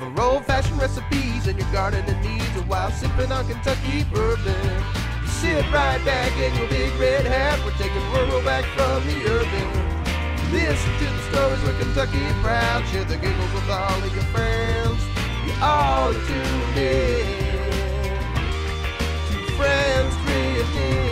for old-fashioned recipes and your gardening needs a while sipping on Kentucky bourbon. Sit right back in your big red hat. We're taking rural back from the urban. Listen to the stories of Kentucky proud. Share the giggles with all of your friends. You all tuned in to Friends Drift Inn.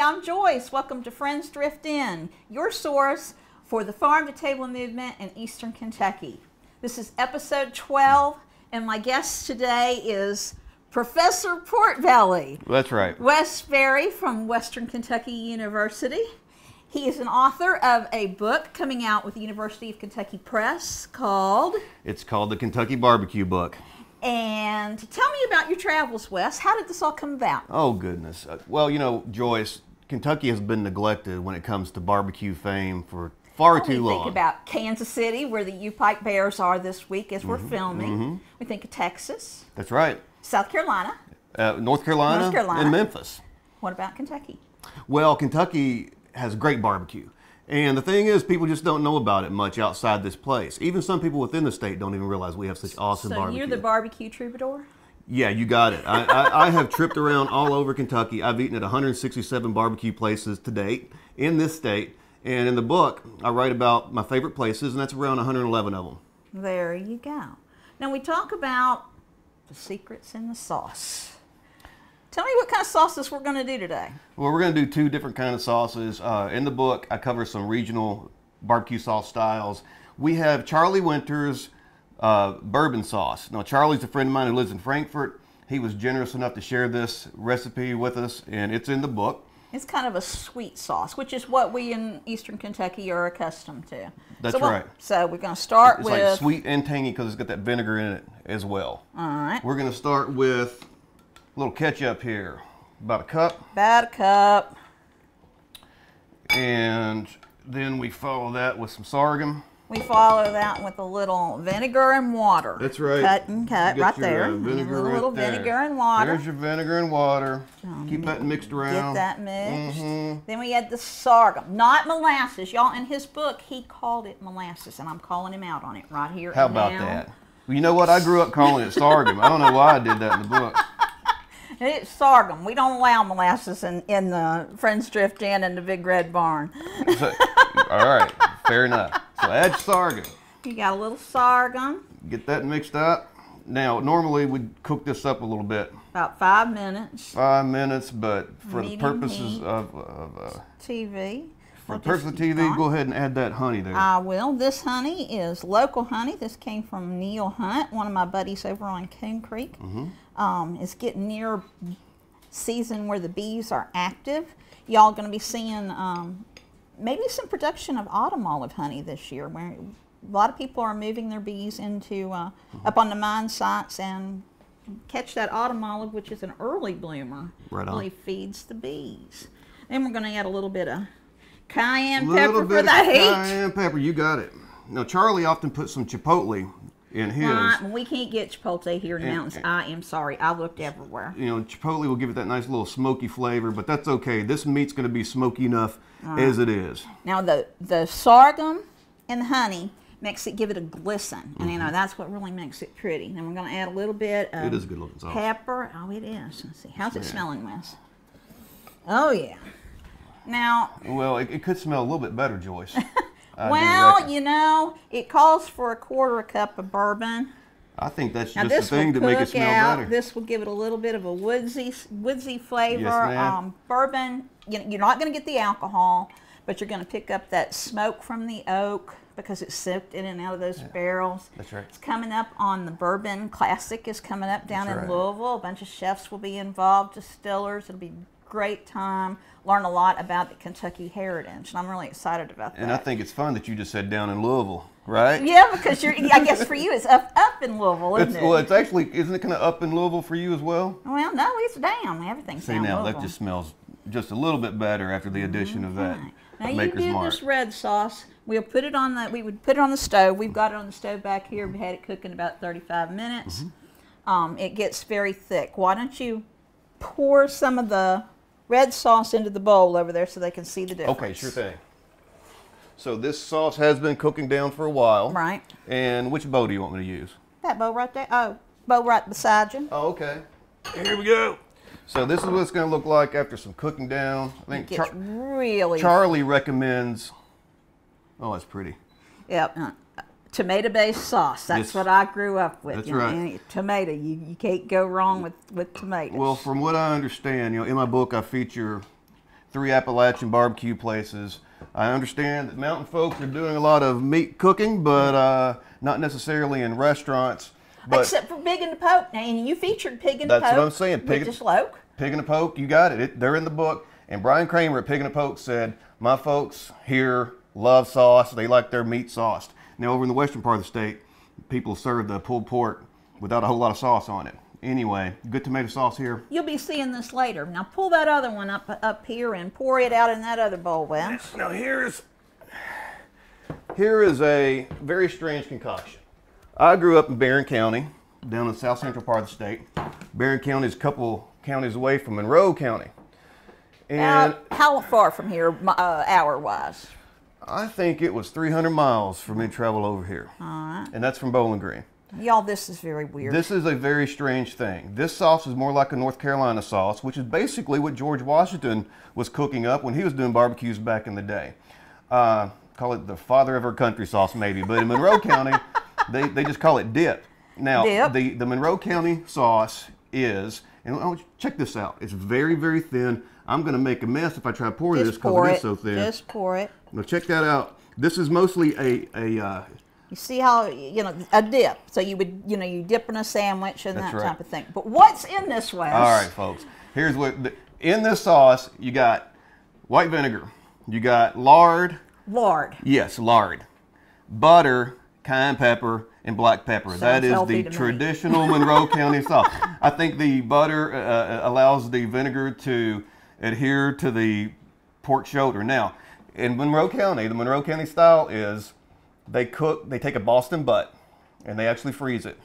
I'm Joyce. Welcome to Friends Drift Inn, your source for the farm to table movement in eastern Kentucky. This is episode 12, and my guest today is Professor Porkbelly. That's right. Wes Berry from Western Kentucky University. He is an author of a book coming out with the University of Kentucky Press called. It's called the Kentucky Barbecue Book. And tell me about your travels, Wes. How did this all come about? Oh, goodness. Uh, Well, you know, Joyce, Kentucky has been neglected when it comes to barbecue fame for far We too long. We think about Kansas City, where the U Pike Bears are this week as we're Mm-hmm, filming. We think of Texas, That's right. South Carolina. Uh, North Carolina, North Carolina. and Memphis. What about Kentucky? Well, Kentucky has great barbecue. And the thing is, people just don't know about it much outside this place. Even some people within the state don't even realize we have such awesome so barbecue. you're the barbecue troubadour? Yeah, you got it. I, I, I have tripped around all over Kentucky. I've eaten at 167 barbecue places to date in this state. And in the book, I write about my favorite places, and that's around 111 of them. There you go. Now we talk about the secrets in the sauce. Tell me what kind of sauces we're going to do today. Well, we're going to do two different kind of sauces. Uh, in the book, I cover some regional barbecue sauce styles. We have Charlie Winter's uh, bourbon sauce. Now, Charlie's a friend of mine who lives in Frankfort. He was generous enough to share this recipe with us, and it's in the book. It's kind of a sweet sauce, which is what we in Eastern Kentucky are accustomed to. That's so right. So we're going to start It's with. like sweet and tangy because it's got that vinegar in it as well. All right. We're going to start with a little ketchup here, about a cup, About a cup. and then we follow that with some sorghum. We follow that with a little vinegar and water. That's right. Cut and cut right your, there. uh, vinegar a little, right little there. vinegar and water. There's your vinegar and water. Keep that mixed around. Get that mixed. Mhm. Then we add the sorghum, not molasses. Y'all, in his book, he called it molasses, and I'm calling him out on it right here. How about now. that? Well, you know what? I grew up calling it sorghum. I don't know why I did that in the book. It's sorghum. We don't allow molasses in, in the Friends Drift Inn and the Big Red Barn. All right, fair enough. So add sorghum. You got a little sorghum, Get that mixed up. Now, normally we'd cook this up a little bit, about five minutes. five minutes, but for the purposes heat. of, of uh, TV. for the purpose of TV, go ahead and add that honey there. I will. This honey is local honey. This came from Neil Hunt, one of my buddies over on Coon Creek. Um, it's getting near season where the bees are active. Y'all going to be seeing um, maybe some production of autumn olive honey this year. Where a lot of people are moving their bees into uh, up on the mine sites and catch that autumn olive, which is an early bloomer. Right on. Really feeds the bees. Then we're going to add a little bit of cayenne little pepper for bit the of heat. cayenne pepper. You got it. Now, Charlie often puts some chipotle in his. Right, well, we can't get Chipotle here in the And- mountains. I am sorry. I looked everywhere. You know, chipotle will give it that nice little smoky flavor, but that's okay. This meat's going to be smoky enough as it is. Now the the sorghum and the honey makes it give it a glisten, and you know that's what really makes it pretty. Then we're going to add a little bit of Mm-hmm. It is a good looking sauce. pepper. Oh, it is. Let's see. How's it smelling, Wes? Oh yeah. Now, Well, it, it could smell a little bit better, Joyce. I well, you know, it calls for a quarter a cup of bourbon. I think that's Now just this the thing to make it smell out. better. This will give it a little bit of a woodsy, woodsy flavor. ma'am. um, bourbon, you, you're not going to get the alcohol, but you're going to pick up that smoke from the oak because it's soaked in and out of those barrels. That's right. It's coming up on the Bourbon Classic is coming up down That's in right. Louisville. A bunch of chefs will be involved, distillers. It'll be great time. Learn a lot about the Kentucky heritage, and I'm really excited about that. and I think it's fun that you just said down in Louisville, right? yeah, because you're. I guess for you, it's up up in Louisville, isn't It's, it? well, it's actually, isn't it kind of up in Louisville for you as well? Well, no, it's down. Everything's See, down now Louisville. that just smells just a little bit better after the addition of that Right. Now you Maker's do Mark. this red sauce. We'll put it on the. We would put it on the stove. We've got it on the stove back here. We had it cooking about 35 minutes. Mm-hmm. Um, it gets very thick. Why don't you pour some of the red sauce into the bowl over there so they can see the difference. Okay, sure thing. So this sauce has been cooking down for a while. Right. And which bowl do you want me to use? That bowl right there. Oh, bowl right beside you. Oh, okay. Here we go. So this is what it's going to look like after some cooking down. I think It gets Char- really. Charlie recommends. Oh, that's pretty. Yep. Tomato-based sauce. That's Yes. what I grew up with. That's you know, right. tomato. You, you can't go wrong with with tomatoes. Well, from what I understand, you know, in my book I feature three Appalachian barbecue places. I understand that mountain folks are doing a lot of meat cooking, but uh, not necessarily in restaurants. But Except for Pig and the Poke. Now, and you featured Pig and the poke. That's Poke. what I'm saying, Pig and- and Sloke. Pig and a Poke, you got it. it. They're in the book. And Brian Kramer at Pig and the Poke said, My folks here love sauce. They like their meat sauced. Now, over in the western part of the state, people serve the pulled pork without a whole lot of sauce on it. Anyway, good tomato sauce here. You'll be seeing this later. Now pull that other one up up here and pour it out in that other bowl, Wes. Now, here's here is a very strange concoction. I grew up in Barren County, down in the south central part of the state. Barren County is a couple counties away from Monroe County. And Uh, how far from here, mi- uh, hour-wise? I think it was 300 miles for me to travel over here. And that's from Bowling Green. Y'all, this is very weird. This is a very strange thing. This sauce is more like a North Carolina sauce, which is basically what George Washington was cooking up when he was doing barbecues back in the day. Uh, call it the father of our country sauce, maybe. But in Monroe County, they, they just call it dip. Now, Dip. the, the Monroe County sauce is, and oh, check this out. It's very, very thin. I'm going to make a mess if I try to pour this Just pour because it it. is so thin. Just pour it. Now, check that out. This is mostly a, a uh, You see how you know a dip. So you would you know you dip in a sandwich and That's that right. type of thing. But what's in this, Wes? All right, folks. Here's what the, in this sauce you got: white vinegar, you got lard, Lard. yes, lard, butter, cayenne pepper, and black pepper. that is the traditional Monroe County sauce. I think the butter uh, allows the vinegar to adhere to the pork shoulder. Now, in Monroe County, the Monroe County style is they cook, they take a Boston butt, and they actually freeze it.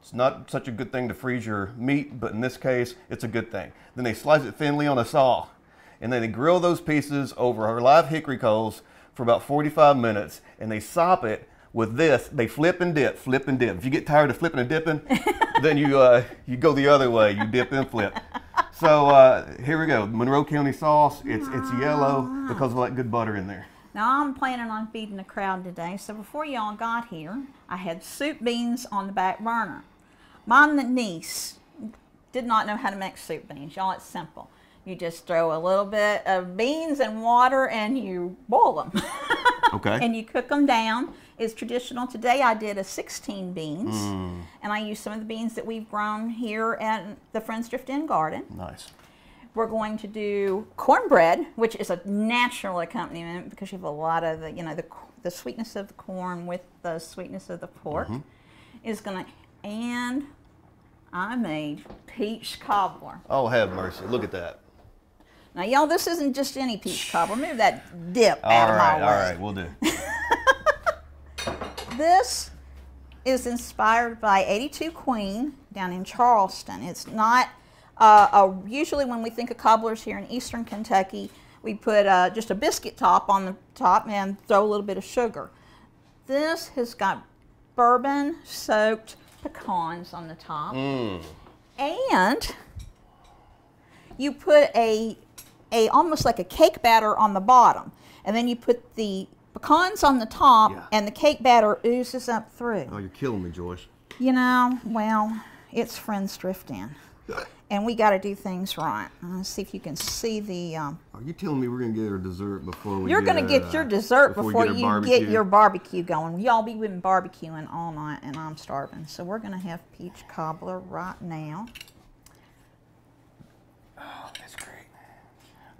It's not such a good thing to freeze your meat, but in this case, it's a good thing. Then they slice it thinly on a saw, and then they grill those pieces over live hickory coals for about 45 minutes, and they sop it with this. They flip and dip, flip and dip. If you get tired of flipping and dipping, then you uh, you go the other way. You dip and flip. So uh, here we go. Monroe County sauce. It's it's yellow because of that good butter in there. Now I'm planning on feeding the crowd today. So before y'all got here, I had soup beans on the back burner. My niece did not know how to make soup beans. Y'all, it's simple. You just throw a little bit of beans and water and you boil them. Okay. and you cook them down. It's traditional. Today I did a 16 beans, Hmm. and I used some of the beans that we've grown here at the Friends Drift Inn Garden. nice. We're going to do cornbread, which is a natural accompaniment because you have a lot of the, you know, the, the sweetness of the corn with the sweetness of the pork. Is gonna, and I made peach cobbler. Oh, have mercy. Look at that. Now, y'all, this isn't just any peach cobbler. Move that dip All out of my all way. right, we'll do. This is inspired by 82 Queen down in Charleston. It's not uh, a, usually when we think of cobblers here in eastern Kentucky, we put uh, just a biscuit top on the top and throw a little bit of sugar. This has got bourbon soaked pecans on the top. And you put a, a almost like a cake batter on the bottom. And then you put the pecans on the top Yeah. and the cake batter oozes up through. Oh, you're killing me, Joyce. You know, well, it's Friends Drift Inn. And we got to do things right. Let's see if you can see the. Um, Are you telling me we're gonna get our dessert before we? you're going to get your dessert we before our you barbecue? get your barbecue going. Y'all be been barbecuing all night, and I'm starving. So we're going to have peach cobbler right now. Oh, that's great.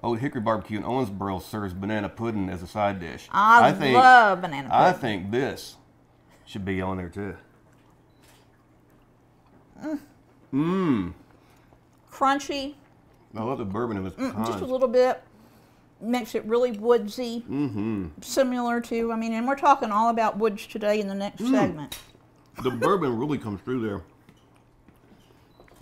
Old Hickory Barbecue in Owensboro serves banana pudding as a side dish. I, love banana pudding. I think this should be on there too. Mmm. Crunchy, I love the bourbon in this Mm, just a little bit. Makes it really woodsy. Mm-hmm. Similar to, I mean, and we're talking all about woods today in the next Mm. segment. The bourbon really comes through there.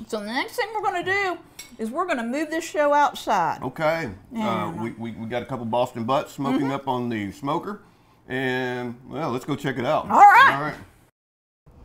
So the next thing we're going to do is we're going to move this show outside. Okay. Uh, we, we, we got a couple Boston butts smoking Mm-hmm. up on the smoker. And, well, let's go check it out. All right. All right.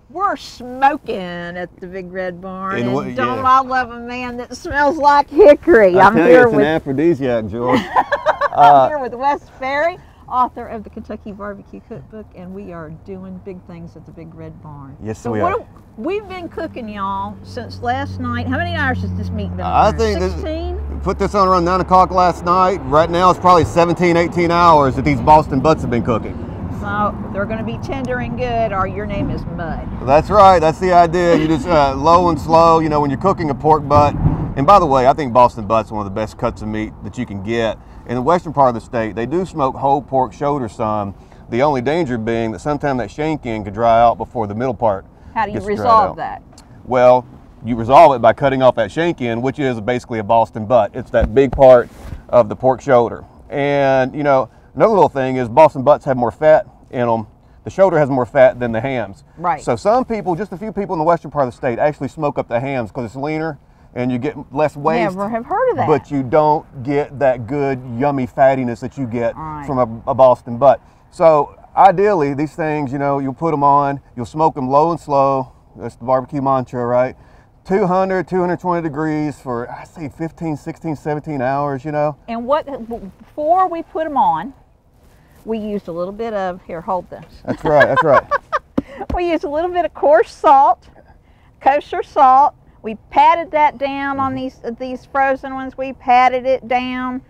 We're smoking at the Big Red Barn, And and, don't yeah. I love a man that smells like hickory? I'm here with aphrodisiac, George. I'm here with Wes Ferry, author of the Kentucky Barbecue Cookbook, and we are doing big things at the Big Red Barn. Yes, so we what are. do- we've been cooking, y'all, since last night. How many hours has this meat been? I on think this- 16. Put this on around 9 o'clock last night. Right now it's probably 17, 18 hours that these Boston butts have been cooking. So they're going to be tender and good, or your name is Mud. That's right. That's the idea. You just uh, low and slow. You know, when you're cooking a pork butt. And by the way, I think Boston butt's one of the best cuts of meat that you can get. In the western part of the state, they do smoke whole pork shoulder some. The only danger being that sometimes that shank end could dry out before the middle part. How do you resolve that? Well, you resolve it by cutting off that shank end, which is basically a Boston butt. It's that big part of the pork shoulder. And you know, another little thing is Boston butts have more fat in them. The shoulder has more fat than the hams. Right. So some people, just a few people in the western part of the state, actually smoke up the hams because it's leaner and you get less waste. Never have heard of that. But you don't get that good, yummy fattiness that you get Right. from a, a Boston butt. So ideally, these things, you know, you'll put them on, you'll smoke them low and slow. That's the barbecue mantra, right? 200, 220 degrees for, I say 15, 16, 17 hours, you know? And what before we put them on, we used a little bit of here. Hold this. That's right, that's right. We used a little bit of coarse salt, kosher salt. We patted that down on mm-hmm. these these frozen ones. We patted it down.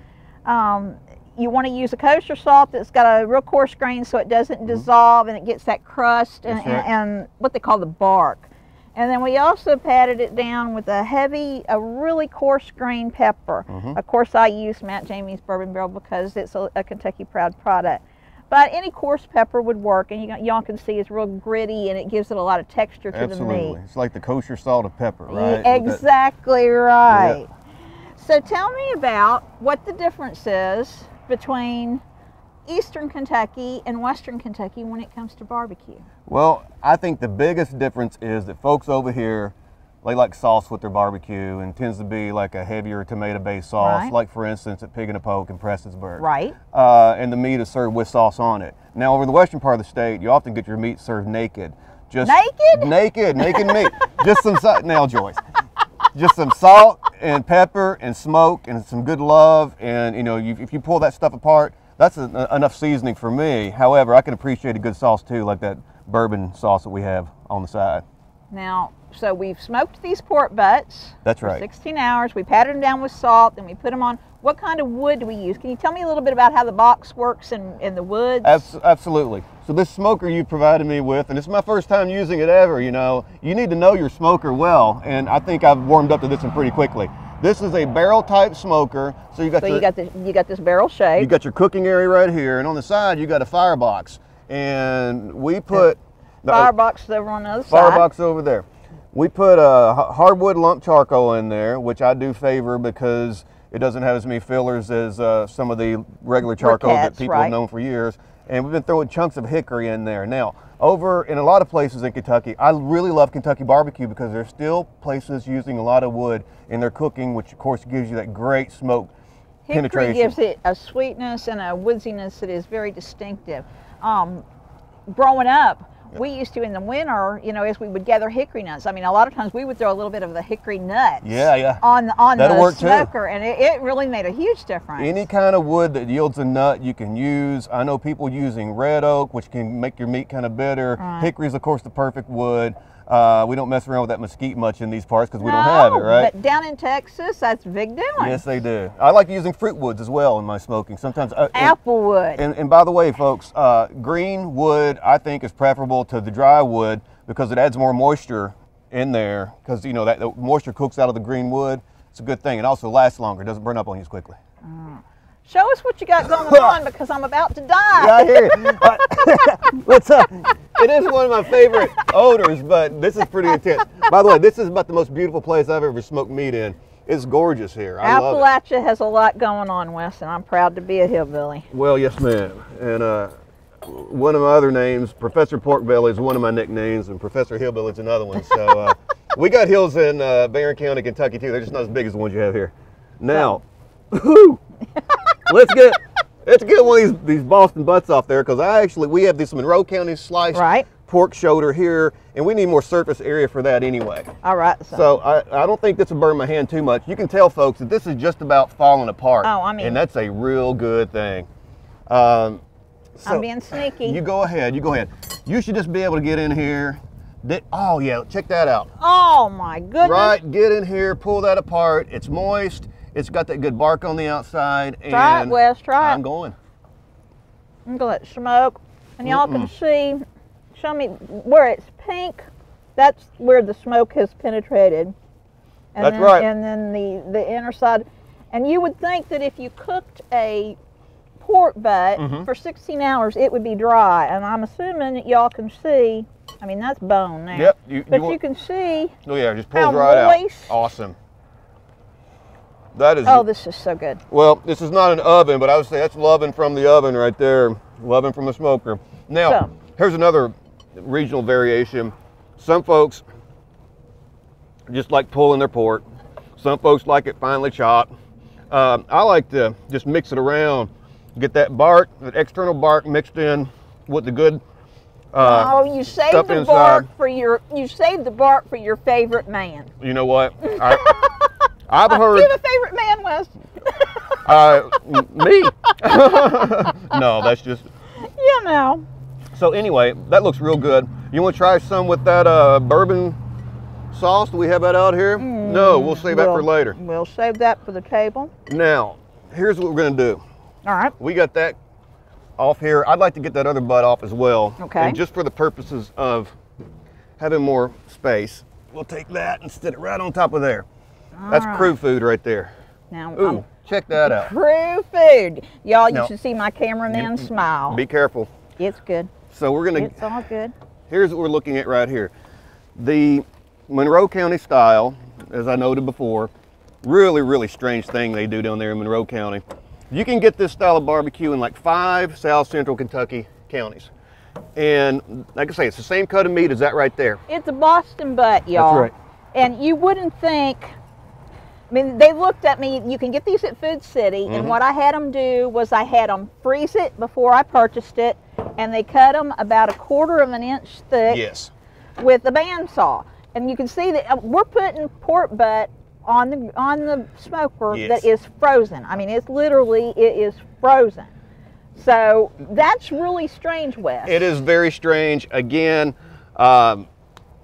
Um, you want to use a kosher salt that's got a real coarse grain so it doesn't mm-hmm. dissolve and it gets that crust and, right. and, and what they call the bark. And then we also patted it down with a heavy, a really coarse grain pepper. Mm-hmm. Of course, I use Matt Jamie's Bourbon Barrel because it's a, a Kentucky Proud product. But any coarse pepper would work, and you, got- y'all can see it's real gritty and it gives it a lot of texture to the Absolutely. meat. It's like the kosher salt of pepper, Yeah, right? That- Exactly right. So tell me about what the difference is between Eastern Kentucky and Western Kentucky when it comes to barbecue. Well, I think the biggest difference is that folks over here, they like sauce with their barbecue and tends to be like a heavier tomato-based sauce, Right. like for instance at Pig and a Poke in Prestonsburg. Right. Uh, and the meat is served with sauce on it. Now, over the western part of the state, you often get your meat served naked. Just Naked? Naked, naked meat. Just some salt. Now, Joyce. Just some salt and pepper and smoke and some good love. And, you know, you, if you pull that stuff apart, that's a, enough seasoning for me. However, I can appreciate a good sauce too, like that bourbon sauce that we have on the side. Now, so we've smoked these pork butts. That's for right. 16 hours. We patted them down with salt, then we put them on. What kind of wood do we use? Can you tell me a little bit about how the box works in, in the woods? Abs- absolutely. So this smoker you provided me with, and it's my first time using it ever. You know, you need to know your smoker well, and I think I've warmed up to this one pretty quickly. This is a barrel type smoker, so you got so your, you got the you got this barrel shape. you got your cooking area right here, and on the side you got a firebox, and we put the- Firebox over on the other side. firebox over there. We put a hardwood lump charcoal in there, which I do favor because it doesn't have as many fillers as uh, some of the regular charcoal that people right. have known for years. And we've been throwing chunks of hickory in there. Now, over in a lot of places in Kentucky, I really love Kentucky barbecue because there's still places using a lot of wood in their cooking, which of course gives you that great smoke Hickory penetration. gives it a sweetness and a woodsiness that is very distinctive. Um, growing up, we used to in the winter, you know, as we would gather hickory nuts. I mean, a lot of times we would throw a little bit of the hickory nuts. Yeah, yeah. On on That'll the work too. smoker, and it, it really made a huge difference. Any kind of wood that yields a nut you can use. I know people using red oak, which can make your meat kind of bitter. Right. Hickory is, of course, the perfect wood. Uh, we don't mess around with that mesquite much in these parts because we don't have it, No, right? But down in Texas, that's big doing. Yes, they do. I like using fruit woods as well in my smoking. Sometimes. Uh, and- Applewood. and, and by the way, folks, uh, green wood I think is preferable to the dry wood because it adds more moisture in there because you know that the moisture cooks out of the green wood. It's a good thing. It also lasts longer. It doesn't burn up on you as quickly. Show us what you got going on because I'm about to die. Yeah, I hear you. Uh, What's up? It is one of my favorite odors, but this is pretty intense. By the way, this is about the most beautiful place I've ever smoked meat in. It's gorgeous here. I love it. Appalachia has a lot going on, Wes, and I'm proud to be a hillbilly. Well, yes, ma'am. And uh, one of my other names, Professor Porkbelly, is one of my nicknames, and Professor Hillbilly is another one. So uh, we got hills in uh, Barren County, Kentucky too. They're just not as big as the ones you have here. Now, whew, let's get let's get one of these these Boston butts off there because I actually we have this Monroe County sliced Right. pork shoulder here, and we need more surface area for that anyway. All right. So, So I, I don't think this will burn my hand too much. You can tell, folks, that this is just about falling apart. Oh, I mean- and that's a real good thing. Um, so I'm being sneaky. You go ahead. You go ahead. You should just be able to get in here. Oh yeah, check that out. oh my goodness. Right, get in here, pull that apart. It's moist. It's got that good bark on the outside. Try it, and Wes, try it. I'm going. I'm gonna let it smoke, and y'all can see. Show me where it's pink. That's where the smoke has penetrated. And That's then, right. And then the the inner side, and you would think that if you cooked a pork butt Mm-hmm. for 16 hours, it would be dry. And I'm assuming that y'all can see. I mean, that's bone now. Yep, you- but you you, can see. Oh yeah, just pulls How right moist. out. Awesome. That is. Oh, this is so good. Well, this is not an oven, but I would say that's loving from the oven right there, loving from the smoker. Now, So- here's another regional variation. Some folks just like pulling their pork. Some folks like it finely chopped. Um, I like to just mix it around, get that bark, that external bark mixed in with the good. Uh, oh, you saved the inside. bark for your. You saved the bark for your favorite man. You know what? I, I've Do you heard. have a favorite man, Wes? Uh, me? no, that's just you know. So anyway, that looks real good. You want to try some with that uh, bourbon sauce? Do we have that out here? no, we'll save that for later. We'll save that for the table. Now, here's what we're gonna do. All right. We got that off here. I'd like to get that other butt off as well. Okay. And just for the purposes of having more space, we'll take that and stick it right on top of there. That's right. crew food right there. Now, Ooh, um, check that out. crew food. Y'all, you No. should see my cameraman smile. Be careful. it's good. So we're gonna It's all good. here's what we're looking at right here. The Monroe County style, as I noted before, really, really strange thing they do down there in Monroe County. You can get this style of barbecue in like five South Central Kentucky counties. And like I say, it's the same cut of meat as that right there. It's a Boston butt, y'all. right. And you wouldn't think. I mean, they looked at me. You can get these at Food City, Mm-hmm. and what I had them do was I had them freeze it before I purchased it, and they cut them about a quarter of an inch thick. Yes. with a bandsaw. And you can see that uh, we're putting pork butt on the on the smoker Yes. that is frozen. I mean, it's literally it is frozen. So that's really strange, Wes. It is very strange. Again, um,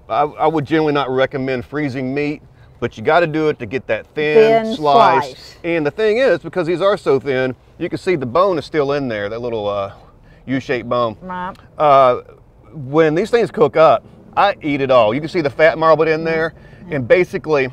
I, I would generally not recommend freezing meat, but you got to do it to get that thin, Thin slice. slice. And the thing is, because these are so thin, you can see the bone is still in there, that little uh, U-shaped bone. Right. Uh, when these things cook up, I eat it all. You can see the fat marbled in there, and basically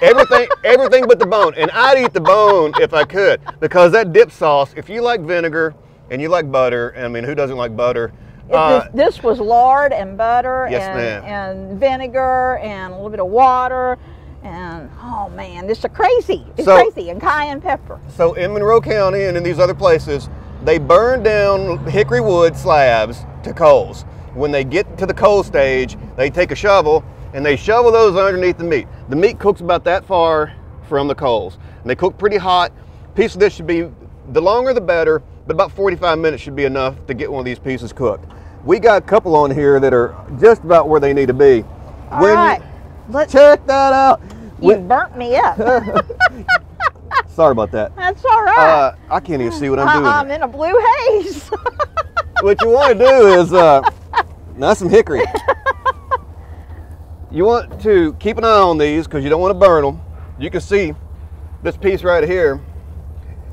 everything, everything but the bone. And I'd eat the bone if I could, because that dip sauce. If you like vinegar and you like butter, I mean, who doesn't like butter? Uh, this, this was lard and butter Yes, and, and vinegar and a little bit of water and oh man, this is crazy. It's So- crazy and cayenne pepper. So in Monroe County and in these other places, they burn down hickory wood slabs to coals. When they get to the coal stage, they take a shovel and they shovel those underneath the meat. The meat cooks about that far from the coals. And they cook pretty hot. Piece of this should be, the longer the better, but about 45 minutes should be enough to get one of these pieces cooked. We got a couple on here that are just about where they need to be. All right. Let's check that out. you When- burnt me up. sorry about that. That's all right. Uh, I can't even see what I'm doing. I- I'm in a blue haze. what you want to do is uh, now some hickory. You want to keep an eye on these because you don't want to burn them. You can see this piece right here.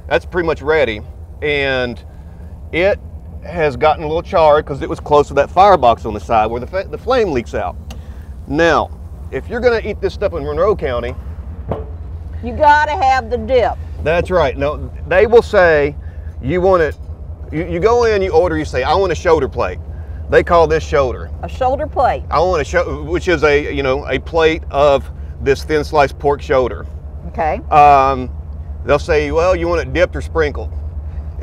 That's pretty much ready, and it has gotten a little charred because it was close to that firebox on the side where the, the flame leaks out. Now, if you're going to eat this stuff in Monroe County, you gotta have the dip. that's right. No, they will say you want it. You, you go in, you order, you say, I want a shoulder plate. They call this shoulder. A shoulder plate. I want a show, which is a you know a plate of this thin sliced pork shoulder. Okay. Um, they'll say, well, you want it dipped or sprinkled.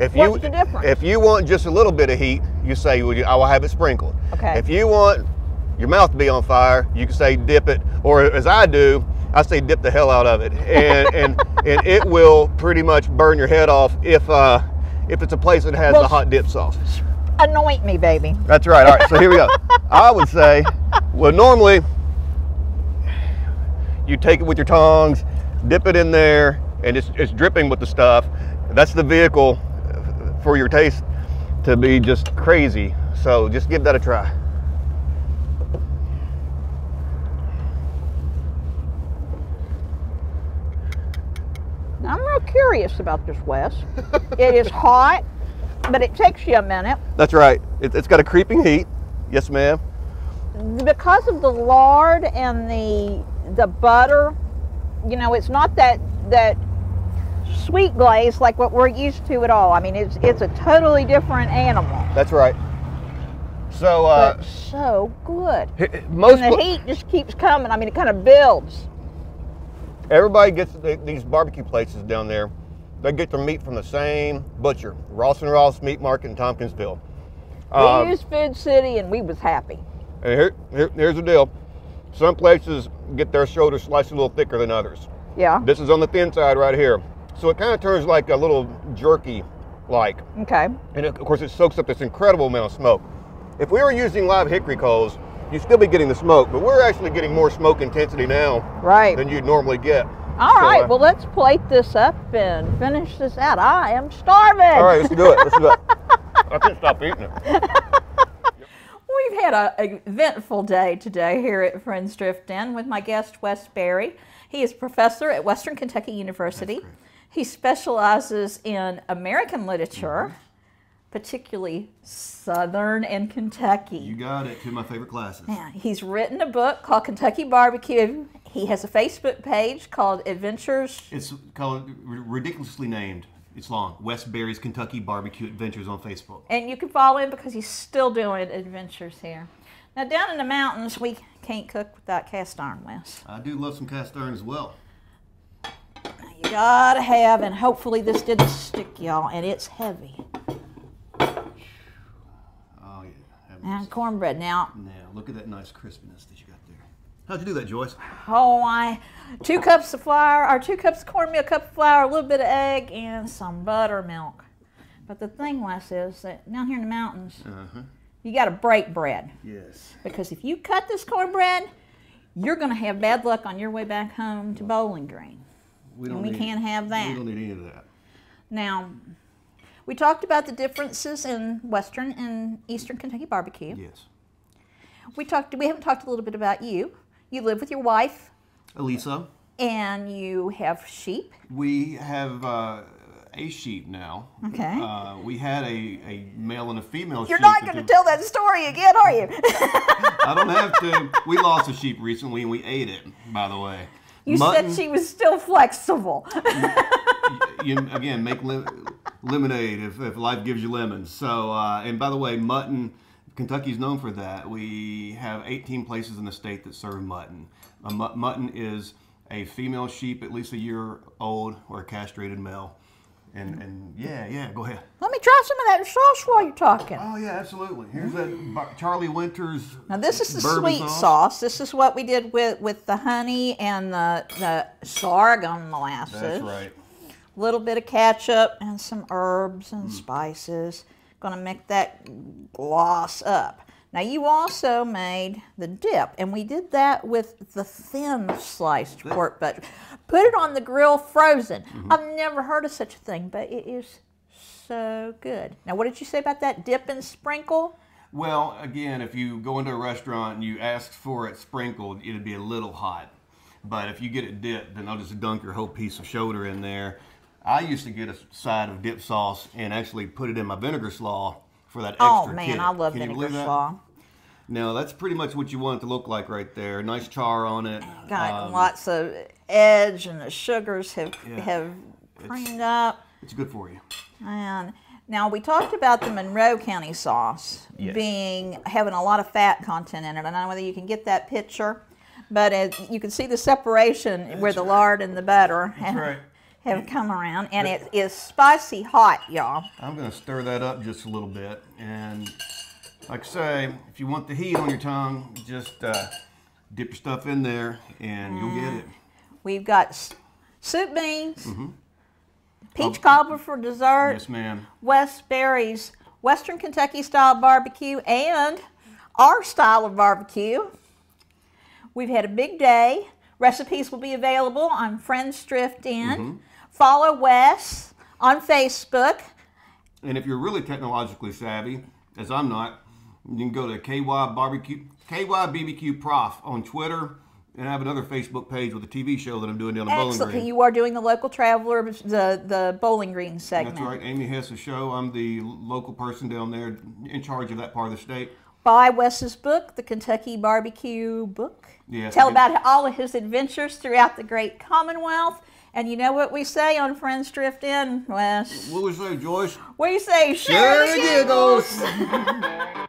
If you the difference? if you want just a little bit of heat, you say, well, I will have it sprinkled. Okay. If you want your mouth to be on fire, you can say dip it, or as I do, I say dip the hell out of it, and and, and it will pretty much burn your head off if uh, if it's a place that has Well, the hot dip sauce. Anoint me, baby. That's right. All right. So here we go. I would say, well, normally you take it with your tongs, dip it in there, and it's, it's dripping with the stuff. That's the vehicle for your taste to be just crazy. So just give that a try. I'm real curious about this, Wes. it is hot, but it takes you a minute. That's right. It, it's got a creeping heat. Yes, ma'am. because of the lard and the the butter, you know, it's not that that sweet glaze like what we're used to at all. I mean, it's it's a totally different animal, That's right. So uh, but so good. h- most And the heat just keeps coming. I mean, it kind of builds. Everybody gets the, these barbecue places down there. They get their meat from the same butcher, Ross and Ross Meat Market in Tompkinsville. Um, we used Food City, and we was happy. and here, here, here's the deal: some places get their shoulder sliced a little thicker than others. Yeah. This is on the thin side right here, so it kind of turns like a little jerky, like, Okay. and of course it soaks up this incredible amount of smoke. If we were using live hickory coals, you'd still be getting the smoke, but we're actually getting more smoke intensity now Right. than you'd normally get. All So, right. uh, Well, let's plate this up and finish this out. I am starving. All right, let's do it. Let's do it. I can't stop eating it. We've had a, a eventful day today here at Friends Drift Inn with my guest Wes Berry. He is professor at Western Kentucky University. He specializes in American literature, mm-hmm. particularly Southern and Kentucky. You got it. Two of my favorite classes. Yeah, he's written a book called Kentucky Barbecue. He has a Facebook page called Adventures. It's called ridiculously named. It's long. Wes Berry's Kentucky Barbecue Adventures on Facebook. And you can follow him because he's still doing adventures here. Now, down in the mountains, we can't cook without cast iron, Wes. I do love some cast iron as well. You gotta have, and hopefully this didn't stick, y'all, and it's heavy. Oh yeah. And cornbread. Now, Now look at that nice crispiness that you got there. How'd you do that, Joyce? oh, I two cups of flour, or two cups of cornmeal, a cup of flour, a little bit of egg, and some buttermilk. But the thing, Wes, is that down here in the mountains, Uh huh. you gotta break bread Yes. because if you cut this cornbread, you're gonna have bad luck on your way back home to Bowling Green. We And we can't have that. We don't need any of that. Now, we talked about the differences in Western and Eastern Kentucky barbecue. Yes. We talked. We haven't talked a little bit about you. You live with your wife, Elisa, and you have sheep. we have uh, a sheep now. Okay. Uh, we had a, a male and a female You're not going to tell that story again, are you? I don't have to. We lost a sheep recently and we ate it, by the way. You Mutton, said she was still flexible. you, again, make lim- lemonade if, if life gives you lemons. So, uh, and by the way, mutton, Kentucky's known for that. We have 18 places in the state that serve mutton. Mutton is a female sheep, at least a year old, or a castrated male. And, and yeah, yeah, go ahead. Let me try some of that sauce while you're talking. Oh, yeah, absolutely. Here's that Charlie Winters. Now this is the sweet sauce. This is what we did with with the honey and the the sorghum molasses. That's right. little bit of ketchup and some herbs and mm. spices. Gonna make that gloss up. Now you also made the dip, and we did that with the thin sliced pork butt. Put it on the grill frozen. Mm-hmm. I've never heard of such a thing, but it is so good. Now, what did you say about that dip and sprinkle? Well, again, if you go into a restaurant and you ask for it sprinkled, it'd be a little hot. But if you get it dipped, then I'll just dunk your whole piece of shoulder in there. I used to get a side of dip sauce and actually put it in my vinegar slaw for that oh, extra Oh man, kick. I love Can vinegar slaw. Now that's pretty much what you want it to look like right there. Nice char on it. Got Um, lots of edge, and the sugars have Yeah. have creamed up. It's good for you. And now we talked about the Monroe County sauce Yes. being having a lot of fat content in it. I don't know whether you can get that picture, but it, you can see the separation where the lard and the butter have, right. have come around, and it is spicy hot, y'all. I'm going to stir that up just a little bit and like I say, if you want the heat on your tongue, just uh, dip your stuff in there and you'll get mm. it. We've got soup beans, mm-hmm. peach um, cobbler for dessert, Yes, ma'am. Wes Berry's, Western Kentucky style barbecue, and our style of barbecue. We've had a big day. Recipes will be available on Friends Drift Inn. Mm-hmm. Follow Wes on Facebook. And if you're really technologically savvy, as I'm not, you can go to KY Barbecue, KY BBQ Prof on Twitter, and I have another Facebook page with a TV show that I'm doing down in Bowling Excellent. Green. You are doing the local traveler, the the Bowling Green segment. That's right, Amy Hess's show. I'm the local person down there in charge of that part of the state. Buy Wes's book, The Kentucky Barbecue Book. Yes, Tell about all of his adventures throughout the great Commonwealth. And you know what we say on Friends Drift Inn, Wes? What you say, Joyce? We say, Share share giggles. giggles.